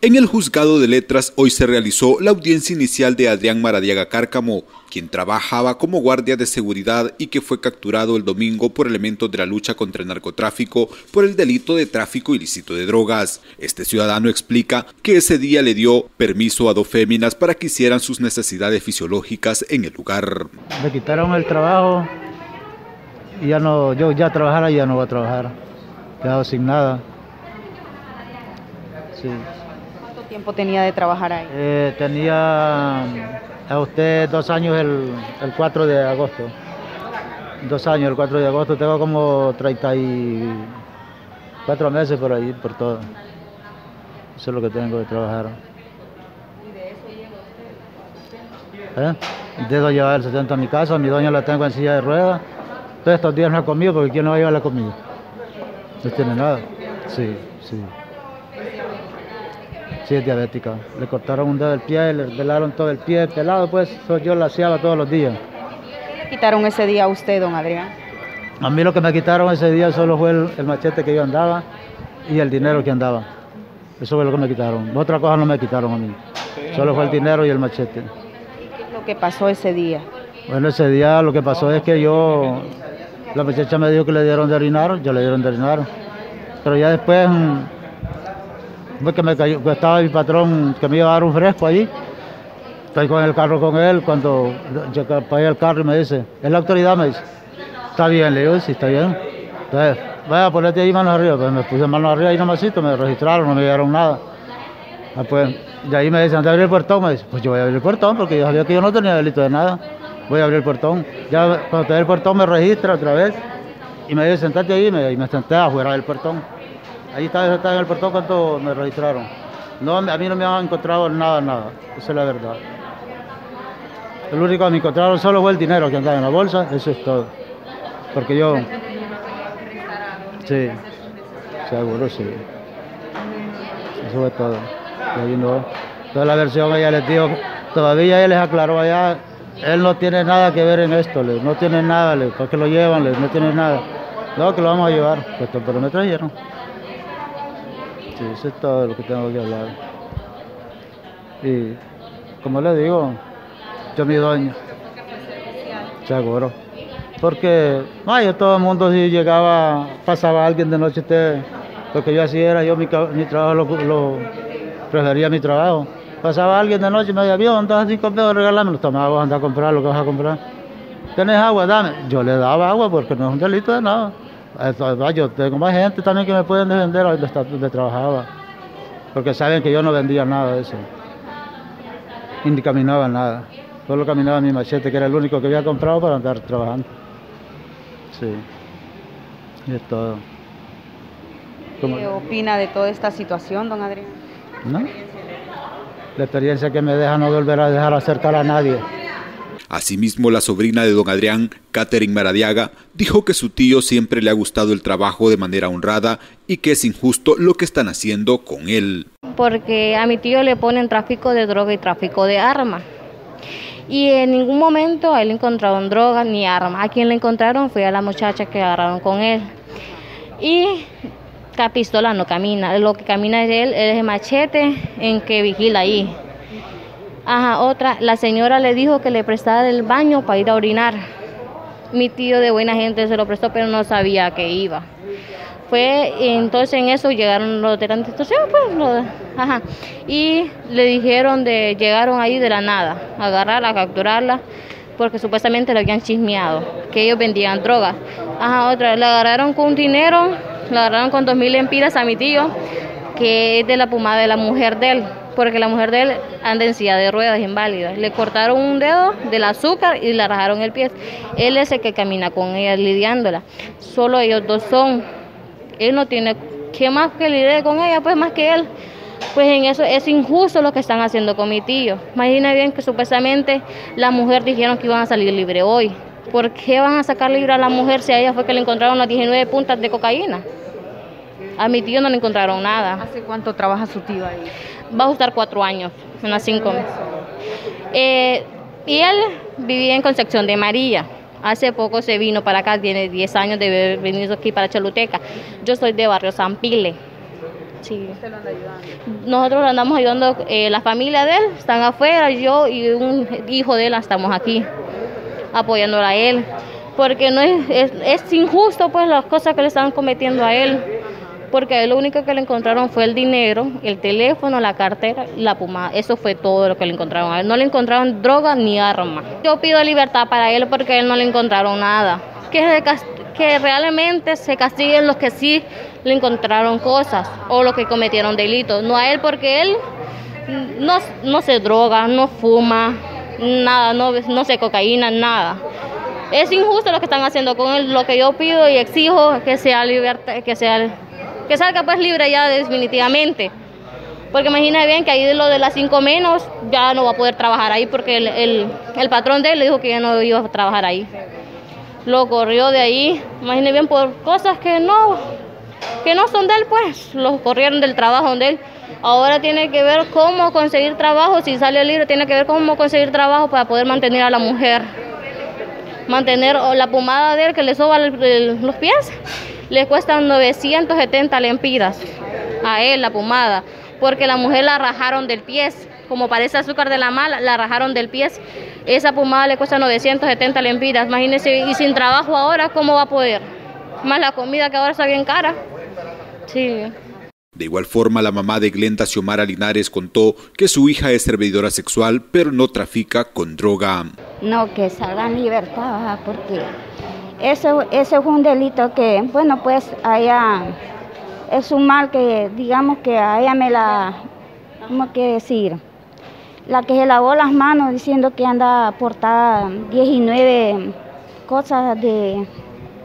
En el juzgado de letras hoy se realizó la audiencia inicial de Adrián Maradiaga Cárcamo, quien trabajaba como guardia de seguridad y que fue capturado el domingo por elementos de la lucha contra el narcotráfico por el delito de tráfico ilícito de drogas. Este ciudadano explica que ese día le dio permiso a dos féminas para que hicieran sus necesidades fisiológicas en el lugar. Me quitaron el trabajo y ya no, yo ya trabajara ya no voy a trabajar. Quedado sin nada. Sí tiempo tenía de trabajar ahí? Eh, tenía a usted dos años el, el 4 de agosto. Dos años el 4 de agosto. Tengo como 34 meses por ahí, por todo. Eso es lo que tengo de trabajar. ¿Eh? De llevar el 70 a mi casa, mi doña la tengo en silla de ruedas. Todos estos días no ha comido porque ¿quién no va a llevar la comida? No tiene nada. Sí, sí. Sí, es diabética. Le cortaron un dedo del pie, le pelaron todo el pie pelado, pues yo la hacía todos los días. ¿Qué le quitaron ese día a usted, don Adrián? A mí lo que me quitaron ese día solo fue el, machete que yo andaba y el dinero que andaba. Eso fue lo que me quitaron. Otra cosa no me quitaron a mí. Solo fue el dinero y el machete. ¿Y qué es lo que pasó ese día? Bueno, ese día lo que pasó es que yo, la muchacha me dijo que le dieron de orinar, yo le dieron de orinar. Pero ya después que me cayó, estaba mi patrón que me iba a dar un fresco allí. Estoy con el carro con él, cuando pagué el carro y me dice, es la autoridad, me dice, está bien, le digo, sí, está bien. Entonces, vaya, ponete ahí manos arriba, pues me puse manos arriba y nomásito, me registraron, no me dieron nada. Después, de ahí me dicen, ¿de abrir el portón? Me dice, pues yo voy a abrir el portón porque yo sabía que yo no tenía delito de nada. Voy a abrir el portón. Ya cuando te el portón me registra otra vez y me dice, sentate ahí y me, y me senté afuera del portón. Ahí está, está en el portón cuando me registraron. No, a mí no me han encontrado nada, nada. Esa es la verdad. El único que me encontraron solo fue el dinero que andaba en la bolsa, eso es todo. Porque yo... Sí, seguro, sí. Eso fue todo. Ahí no. Toda la versión ella les dijo, todavía él les aclaró allá, él no tiene nada que ver en esto, no tiene nada, ¿por qué lo llevan? no tiene nada. No, que lo vamos a llevar, pues, pero me trajeron. Sí, eso es todo lo que tengo que hablar. Y como le digo, yo mi doña. Seguro. Porque, vaya, todo el mundo si llegaba, pasaba alguien de noche, usted, lo que yo hacía era, yo mi, trabajo lo, prefería mi trabajo. Pasaba alguien de noche y me decía, vio, andas cinco pesos, regálame, los tomaba, anda a comprar lo que vas a comprar. ¿Tienes agua? Dame. Yo le daba agua porque no es un delito de nada. Yo tengo más gente también que me pueden defender donde, trabajaba. Porque saben que yo no vendía nada de eso. ni caminaba nada. Solo caminaba mi machete, que era el único que había comprado para andar trabajando. Sí. Y es todo. ¿Qué opina de toda esta situación, don Adrián? ¿No? La experiencia que me deja no volver a dejar acercar a nadie. Asimismo, la sobrina de don Adrián, Catherine Maradiaga, dijo que su tío siempre le ha gustado el trabajo de manera honrada y que es injusto lo que están haciendo con él. Porque a mi tío le ponen tráfico de droga y tráfico de armas. Y en ningún momento a él encontraron droga ni armas. A quien le encontraron fue a la muchacha que agarraron con él. Y la pistola no camina. Lo que camina es él, es el machete en que vigila ahí. Ajá, otra, la señora le dijo que le prestara el baño para ir a orinar. Mi tío de buena gente se lo prestó, pero no sabía que iba. Fue, entonces en eso llegaron los de la institución, pues, ajá, y le dijeron de, llegaron ahí de la nada, agarrarla, capturarla, porque supuestamente le habían chismeado, que ellos vendían drogas. Ajá, otra, le agarraron con dinero, le agarraron con dos mil empiras a mi tío, que es de la pomada de la mujer de él porque la mujer de él anda en de ruedas, inválida. Le cortaron un dedo del azúcar y le rajaron el pie. Él es el que camina con ella, lidiándola. Solo ellos dos son. Él no tiene, ¿qué más que lidie con ella? Pues más que él. Pues en eso es injusto lo que están haciendo con mi tío. Imagina bien que supuestamente la mujer dijeron que iban a salir libre hoy. ¿Por qué van a sacar libre a la mujer si a ella fue que le encontraron las 19 puntas de cocaína? A mi tío no le encontraron nada. ¿Hace cuánto trabaja su tío ahí? Va a estar cuatro años, unas cinco. Eh, y él vivía en Concepción de María. Hace poco se vino para acá, tiene 10 años de venir aquí para Choluteca. Yo soy de barrio San Pile. Sí. Nosotros andamos ayudando, eh, la familia de él están afuera, yo y un hijo de él estamos aquí apoyándola a él. Porque no es, es, es injusto pues las cosas que le están cometiendo a él. Porque a él lo único que le encontraron fue el dinero, el teléfono, la cartera, la pomada. Eso fue todo lo que le encontraron a él. No le encontraron droga ni arma. Yo pido libertad para él porque a él no le encontraron nada. Que realmente se castiguen los que sí le encontraron cosas o los que cometieron delitos. No a él porque él no, no se droga, no fuma, nada, no, no se cocaína, nada. Es injusto lo que están haciendo con él. Lo que yo pido y exijo es que sea libertad, que sea que salga pues libre ya definitivamente. Porque imagina bien que ahí de lo de las 5 menos ya no va a poder trabajar ahí porque el, el, el patrón de él le dijo que ya no iba a trabajar ahí. Lo corrió de ahí, imagine bien por cosas que no, que no son de él pues, lo corrieron del trabajo de él. Ahora tiene que ver cómo conseguir trabajo, si sale libre tiene que ver cómo conseguir trabajo para poder mantener a la mujer mantener la pomada de él que le soba los pies, le cuesta 970 lempiras a él la pomada, porque la mujer la rajaron del pie, como parece azúcar de la mala, la rajaron del pie. Esa pomada le cuesta 970 lempiras, imagínense, y sin trabajo ahora, ¿cómo va a poder? Más la comida que ahora está bien cara. Sí. De igual forma, la mamá de Glenda Xiomara Linares contó que su hija es servidora sexual, pero no trafica con droga. No, que salga en libertad, porque eso es un delito que, bueno, pues a ella es un mal que, digamos que a ella me la, ¿cómo que decir? La que se lavó las manos diciendo que anda portada 19 cosas de,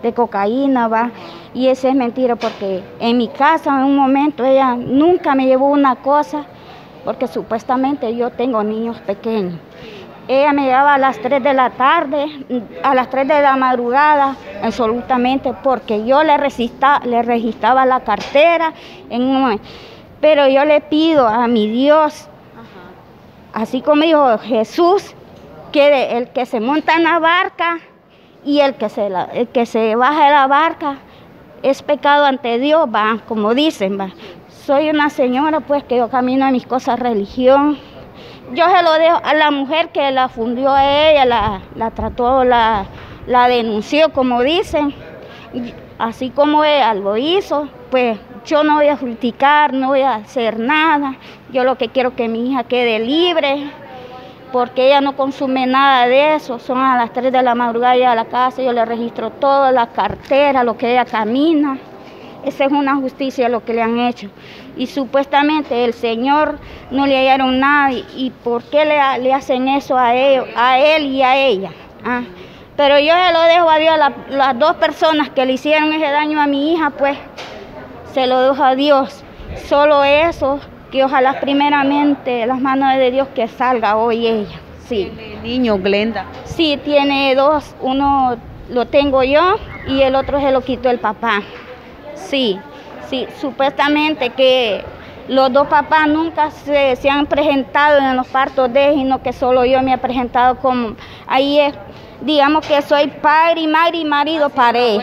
de cocaína, va. Y eso es mentira porque en mi casa en un momento ella nunca me llevó una cosa porque supuestamente yo tengo niños pequeños. Ella me llevaba a las 3 de la tarde, a las 3 de la madrugada, absolutamente, porque yo le, resista, le registraba la cartera en. Pero yo le pido a mi Dios, así como dijo Jesús, que el que se monta en la barca y el que se, la- el que se baja de la barca es pecado ante Dios, va, como dicen, va. Soy una señora, pues, que yo camino a mis cosas religión. Yo se lo dejo a la mujer que la fundió a ella, la, la trató, la, la denunció, como dicen. Así como ella lo hizo, pues yo no voy a criticar, no voy a hacer nada. Yo lo que quiero que mi hija quede libre, porque ella no consume nada de eso. Son a las 3 de la madrugada a la casa, yo le registro toda la cartera, lo que ella camina. Esa es una justicia lo que le han hecho. Y supuestamente el Señor no le hallaron nada. ¿Y, por qué le, ha- le hacen eso a él, a él y a ella? Ah, Pero yo se lo dejo a Dios, la- las dos personas que le hicieron ese daño a mi hija, pues se lo dejo a Dios. Solo eso, que ojalá primeramente las manos de Dios que salga hoy ella. Sí. El niño, Glenda. Sí, tiene dos. Uno lo tengo yo y el otro se lo quitó el papá. Sí, sí, supuestamente que los dos papás nunca se, se han presentado en los partos de él, sino que solo yo me he presentado como... Ahí es, digamos que soy padre y madre y marido para él.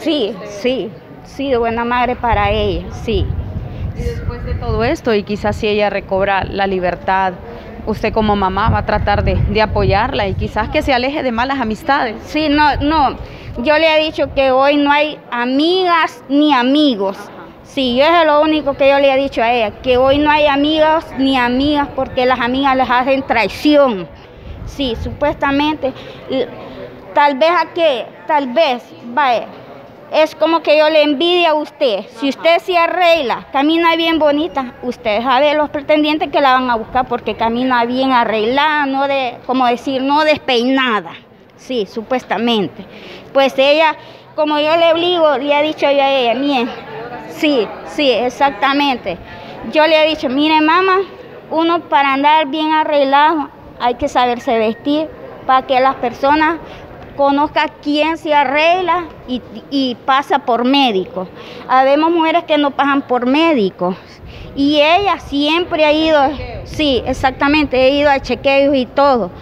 Sí, sí, sí, de buena madre para ella, sí. Y después de todo esto, y quizás si ella recobra la libertad, usted como mamá va a tratar de, de apoyarla y quizás que se aleje de malas amistades. Sí, no, no. Yo le he dicho que hoy no hay amigas ni amigos. Sí, yo es lo único que yo le he dicho a ella, que hoy no hay amigos ni amigas porque las amigas les hacen traición. Sí, supuestamente, tal vez a qué, tal vez, vaya, es como que yo le envidia a usted. Si usted se arregla, camina bien bonita, usted sabe los pretendientes que la van a buscar porque camina bien arreglada, no de, como decir, no despeinada. Sí, supuestamente. Pues ella, como yo le obligo, le ha dicho yo a ella, miren, sí, sí, exactamente. Yo le he dicho, mire mamá, uno para andar bien arreglado hay que saberse vestir para que las personas conozcan quién se arregla y, pasa por médico. Habemos mujeres que no pasan por médicos y ella siempre ha ido, sí, exactamente, he ido a chequeos y todo.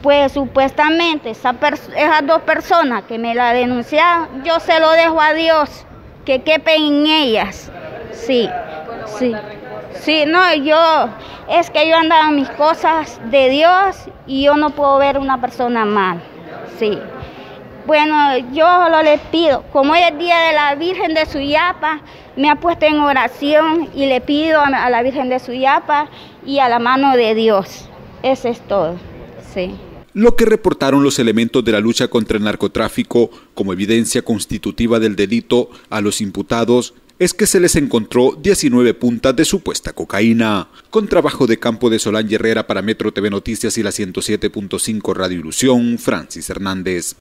Pues supuestamente esas dos personas que me la denunciaron, yo se lo dejo a Dios, que quepen en ellas. Sí, Sí. Sí, no, yo, es que yo andaba mis cosas de Dios y yo no puedo ver una persona mal. Sí. Bueno, yo solo le pido, como hoy es día de la Virgen de Suyapa, me ha puesto en oración y le pido a la Virgen de Suyapa y a la mano de Dios. Eso es todo. Sí. Lo que reportaron los elementos de la lucha contra el narcotráfico como evidencia constitutiva del delito a los imputados es que se les encontró 19 puntas de supuesta cocaína. Con trabajo de campo de Solán Herrera para Metro TV Noticias y la 107.5 Radio Ilusión, Francis Hernández.